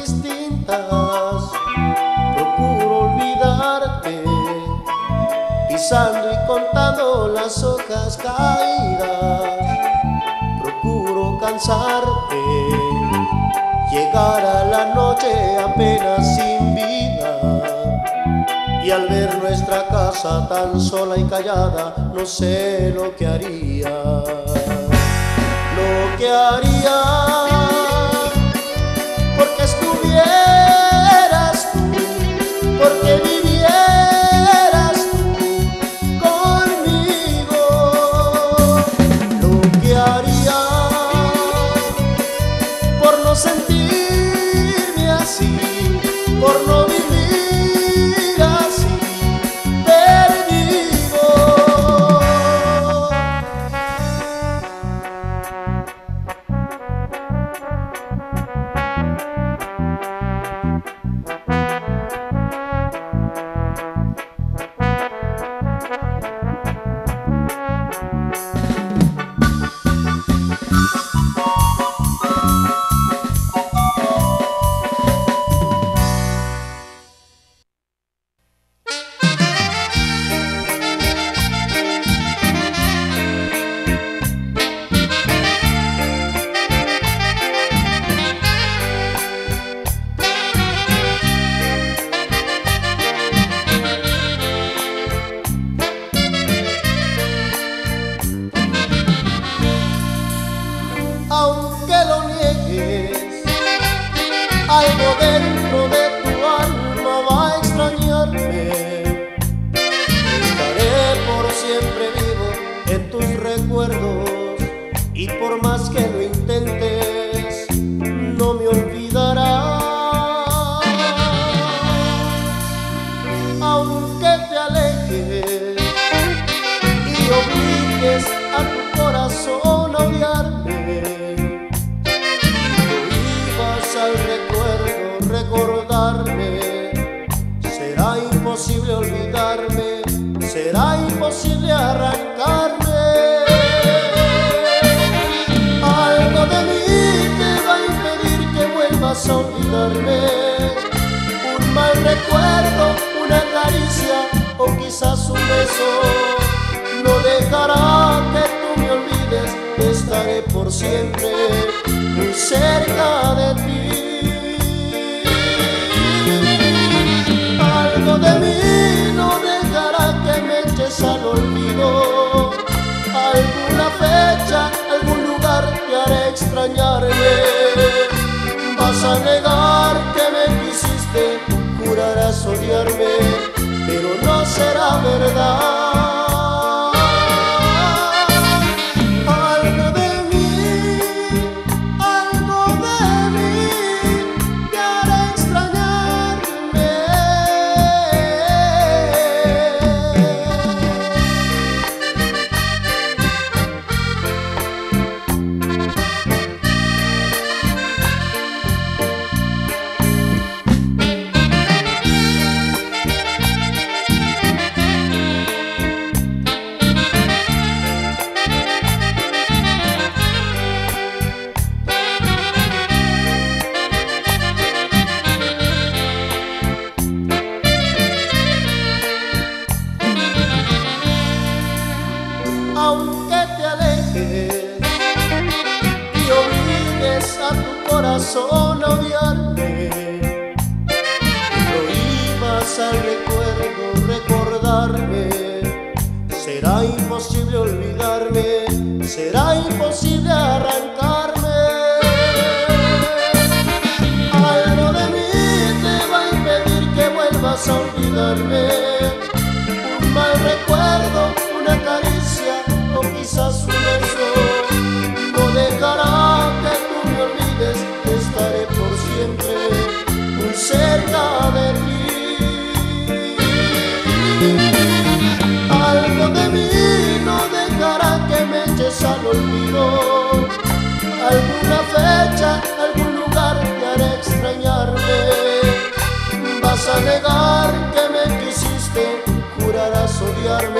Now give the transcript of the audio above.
distintas, procuro olvidarte, pisando y contando las hojas caídas, procuro cansarte, llegar a la noche apenas sin vida, y al ver nuestra casa tan sola y callada, no sé lo que haría, lo que haría. Algo imposible arrancarme. Algo de mí te va a impedir que vuelvas a olvidarme. Un mal recuerdo, una caricia o quizás un beso no dejará que tú me olvides, estaré por siempre olvido. Alguna fecha, algún lugar te hará extrañarme. Vas a negar que me quisiste, jurarás odiarme, pero no será verdad. Corazón a odiarme. Prohíbas al recuerdo recordarme, será imposible olvidarme, será imposible arrancarme. Algo de mí te va a impedir que vuelvas a olvidarme. Un mal recuerdo, una caricia o quizás You're